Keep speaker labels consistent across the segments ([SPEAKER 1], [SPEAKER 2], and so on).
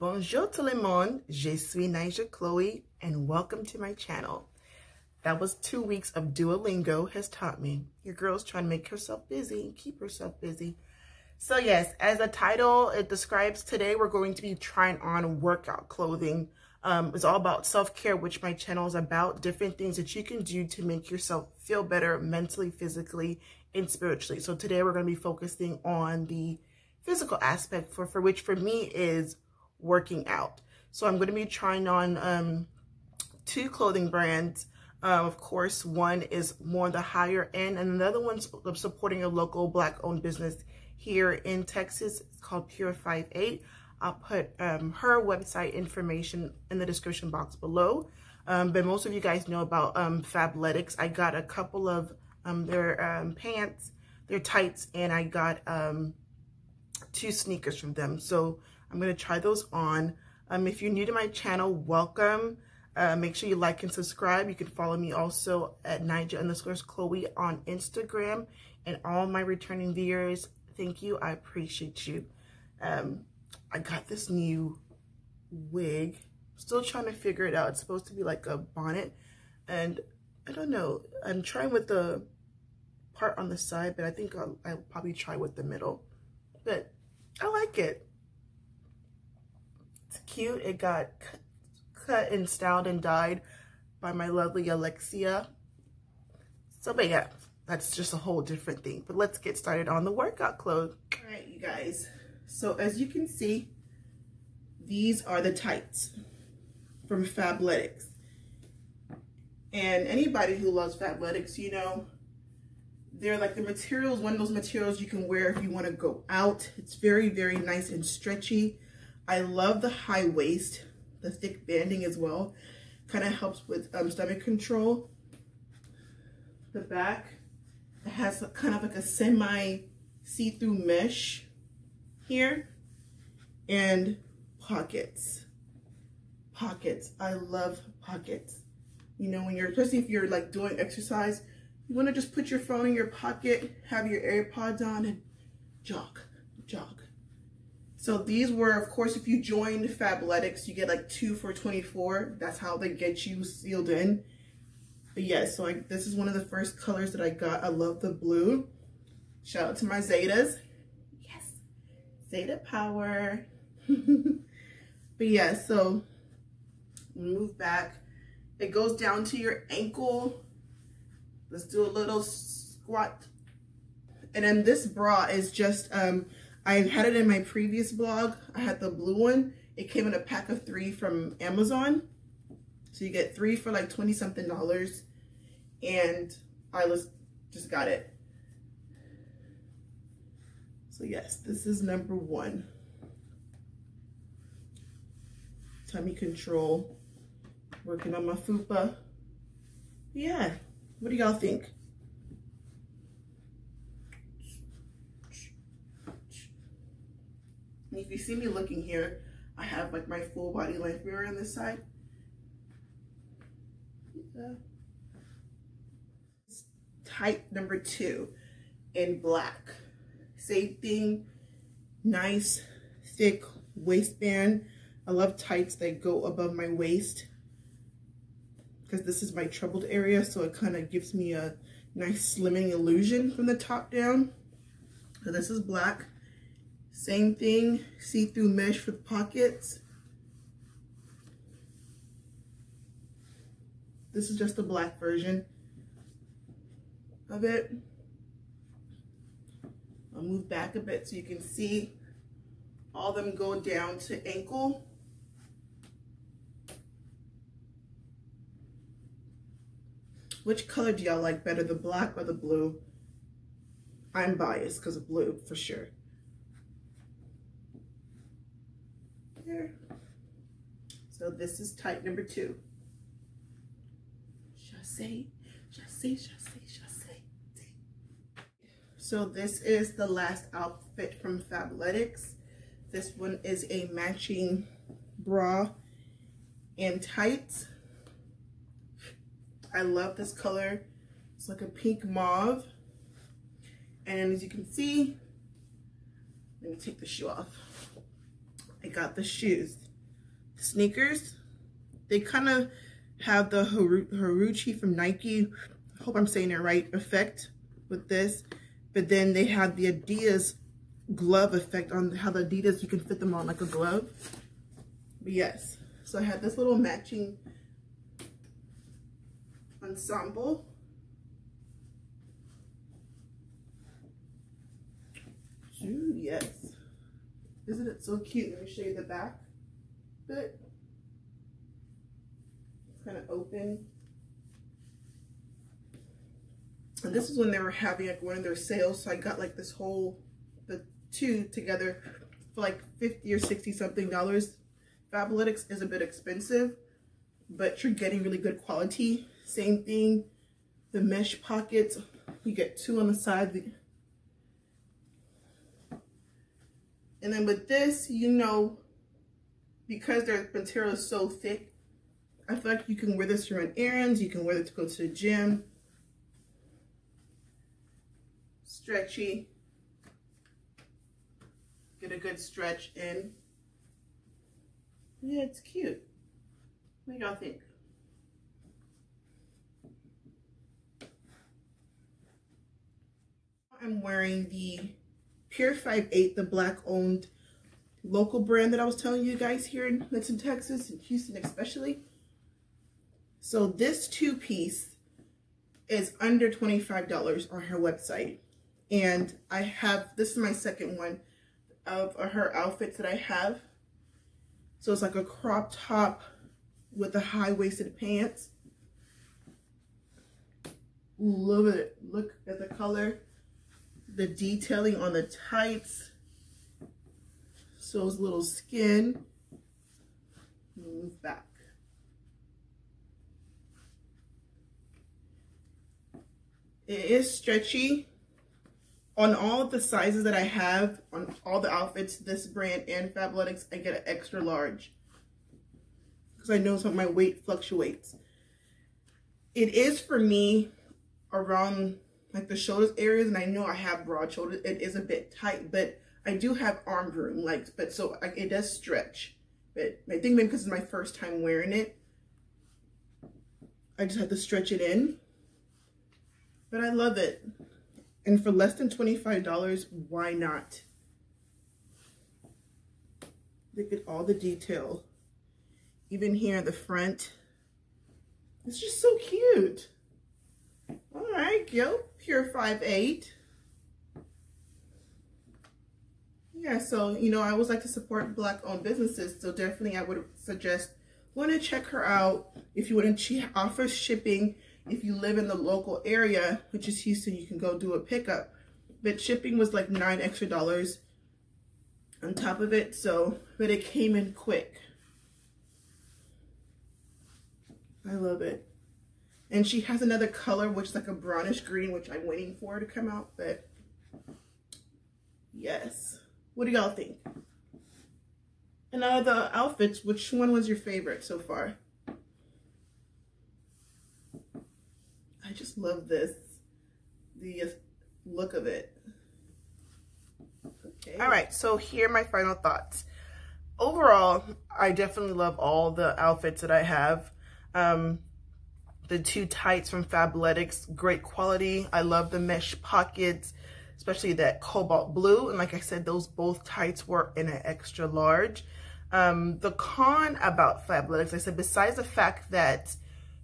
[SPEAKER 1] Bonjour tout le monde, je suis Naija Khloe, and welcome to my channel. That was two weeks of Duolingo has taught me. Your girl's trying to make herself busy and keep herself busy. So yes, as the title it describes, today we're going to be trying on workout clothing. Um, it's all about self-care, which my channel is about, different things that you can do to make yourself feel better mentally, physically, and spiritually. So today we're going to be focusing on the physical aspect for, for which for me is working out. So I'm going to be trying on um, two clothing brands. Um, of course, one is more the higher end and another one's supporting a local black owned business here in Texas. It's called Pure 58. I'll put um, her website information in the description box below. Um, but most of you guys know about um, Fabletics. I got a couple of um, their um, pants, their tights, and I got um, two sneakers from them. So I'm going to try those on. Um, if you're new to my channel, welcome. Uh, make sure you like and subscribe. You can follow me also at Naija underscore Khloe on Instagram. And all my returning viewers, thank you. I appreciate you. Um, I got this new wig. Still trying to figure it out. It's supposed to be like a bonnet. And I don't know. I'm trying with the part on the side, but I think I'll, I'll probably try with the middle. But I like it. Cute. It got cut and styled and dyed by my lovely Alexia. So, but yeah, that's just a whole different thing. But let's get started on the workout clothes. All right, you guys. So as you can see, these are the tights from Fabletics. And anybody who loves Fabletics, you know, they're like the materials, one of those materials you can wear if you want to go out. It's very, very nice and stretchy. I love the high waist, the thick banding as well. Kind of helps with um, stomach control. The back has kind of like a semi see-through mesh here and pockets. Pockets. I love pockets. You know, when you're, especially if you're like doing exercise, you want to just put your phone in your pocket, have your AirPods on and jog, jog. So these were, of course, if you joined Fabletics, you get like two for 24. That's how they get you sealed in. But yes, so I, this is one of the first colors that I got. I love the blue. Shout out to my Zetas. Yes, Zeta power. but yeah, so move back. It goes down to your ankle. Let's do a little squat. And then this bra is just, um, I had it in my previous blog. I had the blue one. It came in a pack of three from Amazon. So you get three for like 20 something dollars. And I was just got it. So yes, this is number one. Tummy control. Working on my fupa. Yeah. What do y'all think? If you see me looking here, I have like my full body length mirror on this side. Yeah. Type number two in black. Same thing, nice, thick waistband. I love tights that go above my waist because this is my troubled area. So it kind of gives me a nice slimming illusion from the top down. So this is black. Same thing, see-through mesh with pockets. This is just the black version of it. I'll move back a bit so you can see all them go down to ankle. Which color do y'all like better, the black or the blue? I'm biased because of blue for sure. There. So this is type number two. Chassé, chassé, chassé, chassé. So this is the last outfit from Fabletics. This one is a matching bra and tights. I love this color. It's like a pink mauve. And as you can see, let me take the shoe off. I got the shoes. Sneakers. They kind of have the Huarache from Nike, I hope I'm saying it right, effect with this. But then they have the Adidas glove effect on how the Adidas, you can fit them on like a glove. But yes, so I had this little matching ensemble. Ooh, yes. Isn't it so cute? Let me show you the back bit. It's kind of open. And this is when they were having like one of their sales. So I got like this whole, the two together for like 50 or 60 something dollars. Fabletics is a bit expensive, but you're getting really good quality. Same thing, the mesh pockets, you get two on the side. And then with this, you know, because their material is so thick, I feel like you can wear this to run errands, you can wear it to go to the gym. Stretchy. Get a good stretch in. Yeah, it's cute. What do y'all think? I'm wearing the Pure 58, the black owned local brand that I was telling you guys here in Linton, Texas, and Houston especially. So this two piece is under $25 on her website. And I have, this is my second one of her outfits that I have. So it's like a crop top with the high-waisted pants. Love it. Look at the color. The detailing on the tights. Shows little skin. Move back. It is stretchy. On all of the sizes that I have, on all the outfits, this brand and Fabletics, I get an extra large. Because I know some of my weight fluctuates. It is for me around like the shoulders areas, and I know I have broad shoulders. It is a bit tight, but I do have arm room, like, but so I, it does stretch. But I think maybe because it's my first time wearing it, I just had to stretch it in. But I love it. And for less than $25, why not? Look at all the detail. Even here in the front. It's just so cute. All right, Gil, Pure 5'8". Yeah, so, you know, I always like to support Black-owned businesses, so definitely I would suggest want to check her out. If you wouldn't, she offers shipping. If you live in the local area, which is Houston, you can go do a pickup. But shipping was like nine extra dollars on top of it, so, but it came in quick. I love it. And she has another color, which is like a brownish green, which I'm waiting for to come out, but yes. What do y'all think? And out the outfits, which one was your favorite so far? I just love this, the look of it. Okay. All right, so here are my final thoughts. Overall, I definitely love all the outfits that I have. Um, the two tights from Fabletics, great quality. I love the mesh pockets especially that cobalt blue. And like I said, those both tights were in an extra large. Um, the con about Fabletics, I said, besides the fact that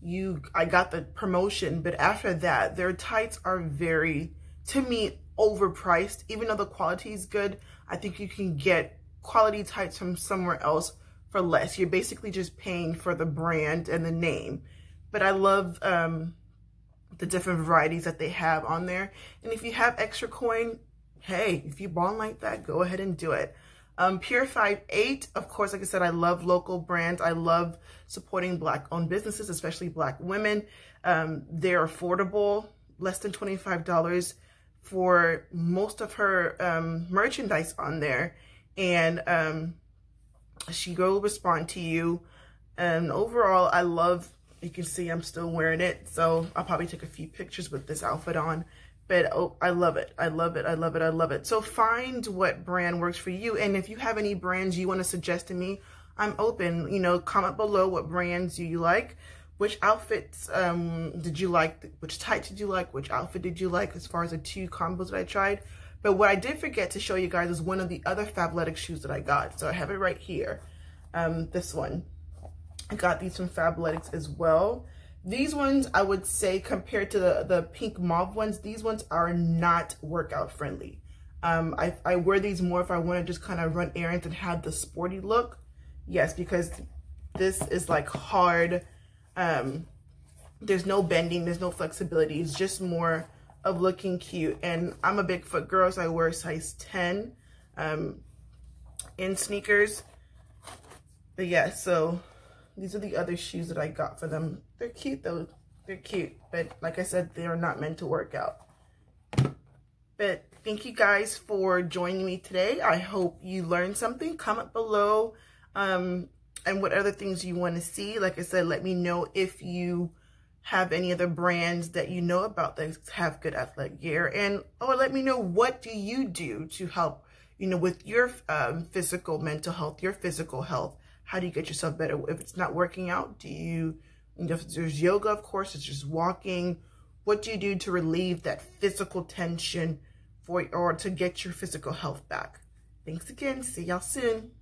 [SPEAKER 1] you, I got the promotion, but after that, their tights are very, to me, overpriced. Even though the quality is good, I think you can get quality tights from somewhere else for less. You're basically just paying for the brand and the name. But I love um, the different varieties that they have on there. And if you have extra coin, hey, if you bond like that, go ahead and do it. Um, Pure 58, of course, like I said, I love local brands. I love supporting Black-owned businesses, especially Black women. Um, they're affordable, less than $25 for most of her um, merchandise on there. And um, she will respond to you. And overall, I love you can see I'm still wearing it. So I'll probably take a few pictures with this outfit on. But oh, I love it. I love it. I love it. I love it. So find what brand works for you. And if you have any brands you want to suggest to me, I'm open. You know, comment below what brands do you like. Which outfits um, did you like? Which type did you like? Which outfit did you like as far as the two combos that I tried? But what I did forget to show you guys is one of the other Fabletics shoes that I got. So I have it right here. Um, this one. I got these from Fabletics as well. These ones, I would say, compared to the, the pink mauve ones, these ones are not workout friendly. Um, I, I wear these more if I want to just kind of run errands and have the sporty look. Yes, because this is like hard. Um, there's no bending, there's no flexibility. It's just more of looking cute. And I'm a big foot girl, so I wear size 10 um, in sneakers. But yeah, so these are the other shoes that I got for them. They're cute though. They're cute. But like I said, they are not meant to work out. But thank you guys for joining me today. I hope you learned something. Comment below um, and what other things you want to see. Like I said, let me know if you have any other brands that you know about that have good athletic gear. And or let me know what do you do to help, you know, with your um, physical, mental health, your physical health. How do you get yourself better? If it's not working out, do you, if there's yoga, of course, it's just walking. What do you do to relieve that physical tension for or to get your physical health back? Thanks again. See y'all soon.